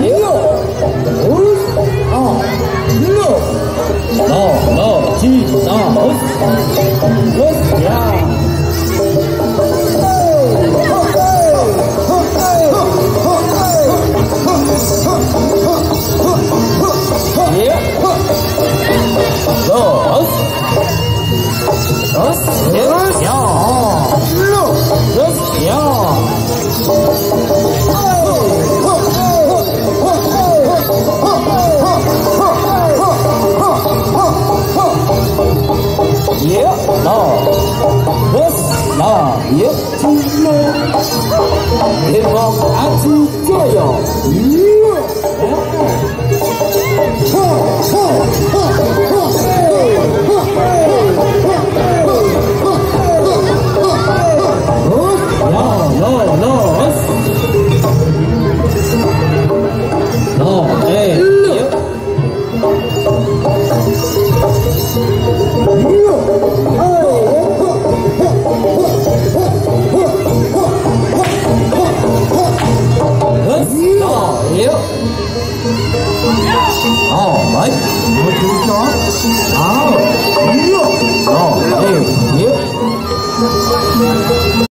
六，五，四，六，四，四，七，四，五，五，二。 나 버스 나 예쁘네 대박 아주 좋아요 yeah 아이, 뭐, 됐어? 아우, 밀려!